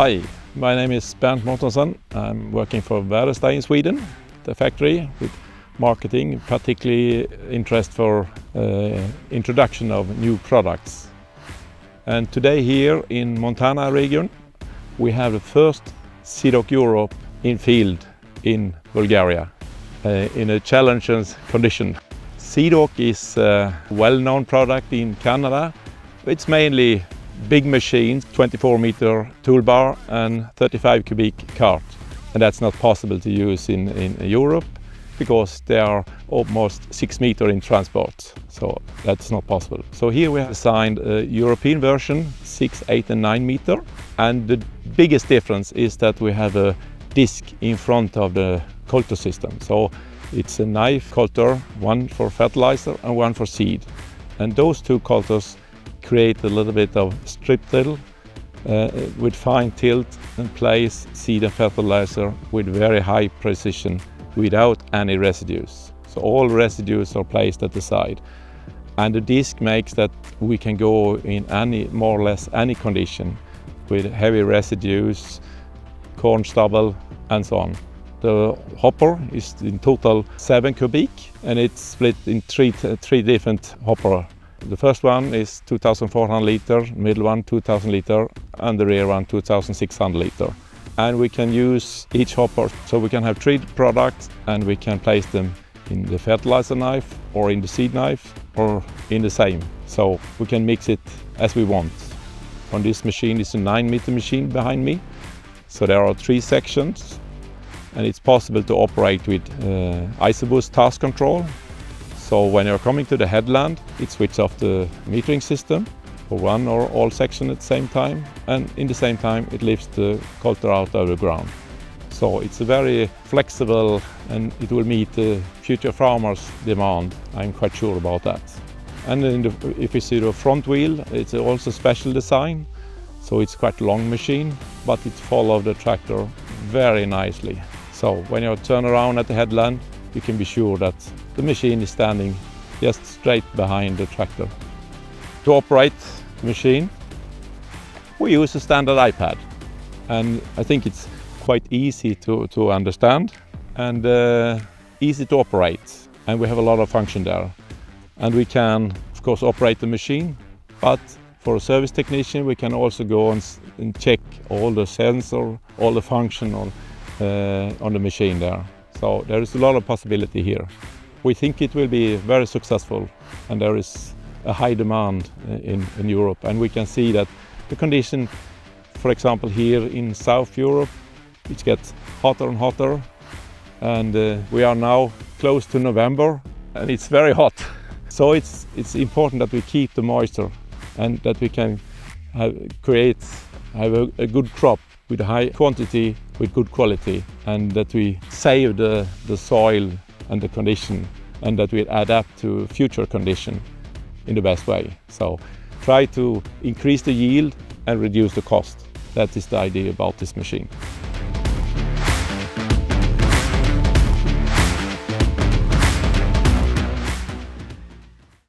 Hi, my name is Bernt Mårtensson. I'm working for Väderstad in Sweden, the factory with marketing, particularly interest for uh, introduction of new products. And today here in Montana region, we have the first Seed Hawk Europe in field in Bulgaria uh, in a challenging condition. Seed Hawk is a well-known product in Canada. It's mainly big machines, 24 meter toolbar and 35 cubic cart. And that's not possible to use in, in Europe because they are almost six meter in transport. So that's not possible. So here we have designed a European version, six, eight and nine meter. And the biggest difference is that we have a disc in front of the coulter system. So it's a knife coulter, one for fertilizer and one for seed. And those two coulters create a little bit of strip till uh, with fine tilth and place seed and fertilizer with very high precision without any residues. So all residues are placed at the side. And the disc makes that we can go in any, more or less any condition with heavy residues, corn stubble and so on. The hopper is in total 7 cubic and it's split in three, three different hopper the first one is 2400 liter, middle one 2000 liter and the rear one 2600 liter. And we can use each hopper, so we can have three products and we can place them in the fertilizer knife or in the seed knife or in the same. So we can mix it as we want. On this machine is a 9 meter machine behind me. So there are three sections and it's possible to operate with uh, ISOBUS task control so when you're coming to the headland, it switches off the metering system for one or all section at the same time. And in the same time, it lifts the coulter out of the ground. So it's a very flexible and it will meet the future farmers' demand. I'm quite sure about that. And the, if you see the front wheel, it's also special design. So it's quite long machine, but it follows the tractor very nicely. So when you turn around at the headland, you can be sure that the machine is standing just straight behind the tractor. To operate the machine, we use a standard iPad. And I think it's quite easy to, to understand and uh, easy to operate. And we have a lot of function there. And we can, of course, operate the machine, but for a service technician, we can also go and, and check all the sensor, all the function on, uh, on the machine there. So there is a lot of possibility here. We think it will be very successful and there is a high demand uh, in, in Europe and we can see that the condition, for example here in South Europe, it gets hotter and hotter and uh, we are now close to November and it's very hot. So it's, it's important that we keep the moisture and that we can have, create have a, a good crop with high quantity, with good quality, and that we save the, the soil and the condition, and that we adapt to future condition in the best way. So try to increase the yield and reduce the cost. That is the idea about this machine.